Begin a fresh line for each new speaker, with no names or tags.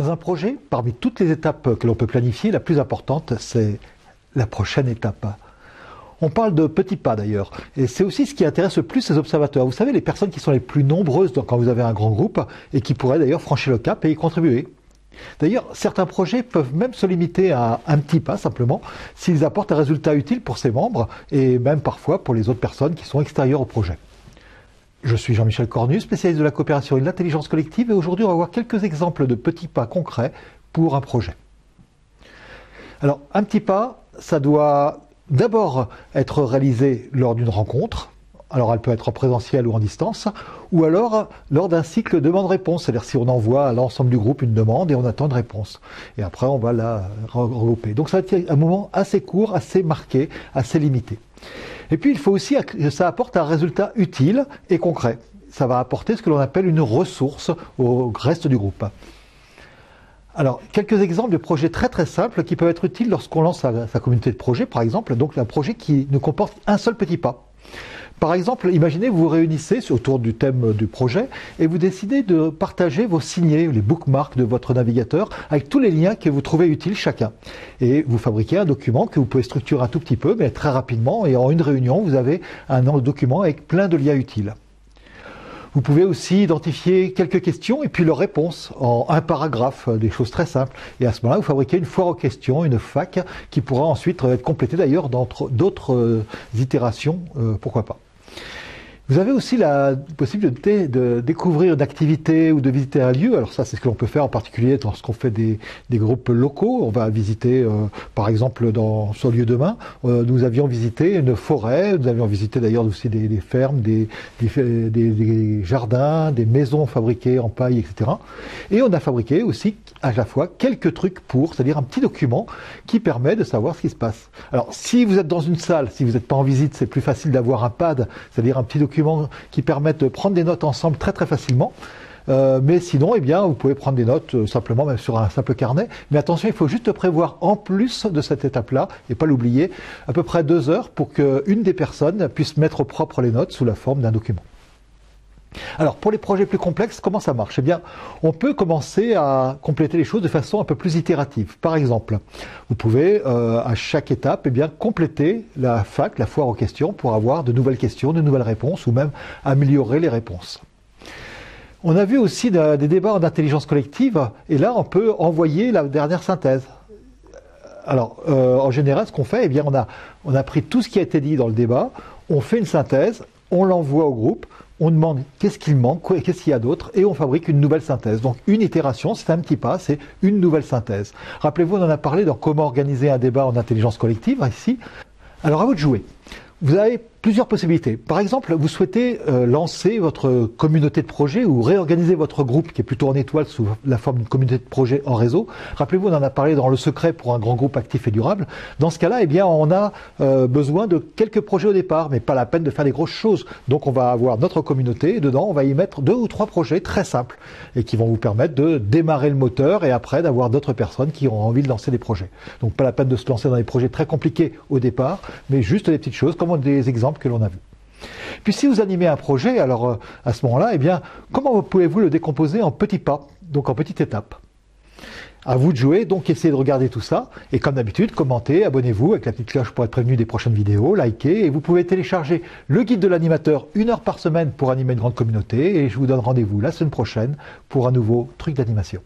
Dans un projet, parmi toutes les étapes que l'on peut planifier, la plus importante, c'est la prochaine étape. On parle de petits pas d'ailleurs, et c'est aussi ce qui intéresse le plus les observateurs. Vous savez, les personnes qui sont les plus nombreuses quand vous avez un grand groupe et qui pourraient d'ailleurs franchir le cap et y contribuer. D'ailleurs, certains projets peuvent même se limiter à un petit pas simplement s'ils apportent un résultat utile pour ses membres et même parfois pour les autres personnes qui sont extérieures au projet. Je suis Jean-Michel Cornu, spécialiste de la coopération et de l'intelligence collective et aujourd'hui on va voir quelques exemples de petits pas concrets pour un projet. Alors, un petit pas, ça doit d'abord être réalisé lors d'une rencontre, alors elle peut être en présentiel ou en distance, ou alors lors d'un cycle demande-réponse, c'est-à-dire si on envoie à l'ensemble du groupe une demande et on attend une réponse. Et après on va la regrouper. Donc ça va être un moment assez court, assez marqué, assez limité. Et puis il faut aussi que ça apporte un résultat utile et concret. Ça va apporter ce que l'on appelle une ressource au reste du groupe. Alors, quelques exemples de projets très très simples qui peuvent être utiles lorsqu'on lance sa, communauté de projet, par exemple, donc un projet qui ne comporte un seul petit pas. Par exemple, imaginez vous vous réunissez autour du thème du projet et vous décidez de partager vos signets, les bookmarks de votre navigateur avec tous les liens que vous trouvez utiles chacun. Et vous fabriquez un document que vous pouvez structurer un tout petit peu, mais très rapidement. Et en une réunion, vous avez un document avec plein de liens utiles. Vous pouvez aussi identifier quelques questions et puis leurs réponses en un paragraphe, des choses très simples. Et à ce moment-là, vous fabriquez une foire aux questions, une fac, qui pourra ensuite être complétée d'ailleurs d'autres euh, itérations, euh, pourquoi pas. Vous avez aussi la possibilité de découvrir une activité ou de visiter un lieu. Alors ça, c'est ce que l'on peut faire en particulier lorsqu'on fait des, groupes locaux. On va visiter, euh, par exemple, dans ce lieu demain, euh, nous avions visité une forêt, nous avions visité d'ailleurs aussi des, fermes, des, jardins, des maisons fabriquées en paille, etc. Et on a fabriqué aussi à la fois quelques trucs pour, c'est-à-dire un petit document qui permet de savoir ce qui se passe. Alors si vous êtes dans une salle, si vous n'êtes pas en visite, c'est plus facile d'avoir un pad, c'est-à-dire un petit document qui permettent de prendre des notes ensemble très très facilement. Euh, mais sinon, eh bien, vous pouvez prendre des notes euh, simplement, même sur un simple carnet. Mais attention, il faut juste prévoir en plus de cette étape-là, et pas l'oublier, à peu près deux heures pour qu'une des personnes puisse mettre au propre les notes sous la forme d'un document. Alors pour les projets plus complexes, comment ça marche? Eh bien, on peut commencer à compléter les choses de façon un peu plus itérative. Par exemple, vous pouvez euh, à chaque étape eh compléter la fac, la foire aux questions, pour avoir de nouvelles questions, de nouvelles réponses, ou même améliorer les réponses. On a vu aussi des débats en intelligence collective, et là on peut envoyer la dernière synthèse. Alors, euh, en général, ce qu'on fait, eh bien, on a, on a pris tout ce qui a été dit dans le débat, on fait une synthèse, on l'envoie au groupe, on demande qu'est-ce qu'il manque, qu'est-ce qu'il y a d'autre, et on fabrique une nouvelle synthèse. Donc une itération, c'est un petit pas, c'est une nouvelle synthèse. Rappelez-vous, on en a parlé dans comment organiser un débat en intelligence collective ici. Alors à vous de jouer. Vous avez plusieurs possibilités. Par exemple, vous souhaitez euh, lancer votre communauté de projet ou réorganiser votre groupe qui est plutôt en étoile sous la forme d'une communauté de projet en réseau. Rappelez-vous, on en a parlé dans le secret pour un grand groupe actif et durable. Dans ce cas-là, eh bien, on a euh, besoin de quelques projets au départ, mais pas la peine de faire des grosses choses. Donc, on va avoir notre communauté et dedans, on va y mettre deux ou trois projets très simples et qui vont vous permettre de démarrer le moteur et après d'avoir d'autres personnes qui ont envie de lancer des projets. Donc, pas la peine de se lancer dans des projets très compliqués au départ, mais juste des petites choses comme des exemples que l'on a vu. Puis si vous animez un projet, alors euh, à ce moment-là, eh bien, comment pouvez-vous le décomposer en petits pas, donc en petites étapes? À vous de jouer, donc essayez de regarder tout ça. Et comme d'habitude, commentez, abonnez-vous avec la petite cloche pour être prévenu des prochaines vidéos, likez. Et vous pouvez télécharger le guide de l'animateur une heure par semaine pour animer une grande communauté. Et je vous donne rendez-vous la semaine prochaine pour un nouveau truc d'animation.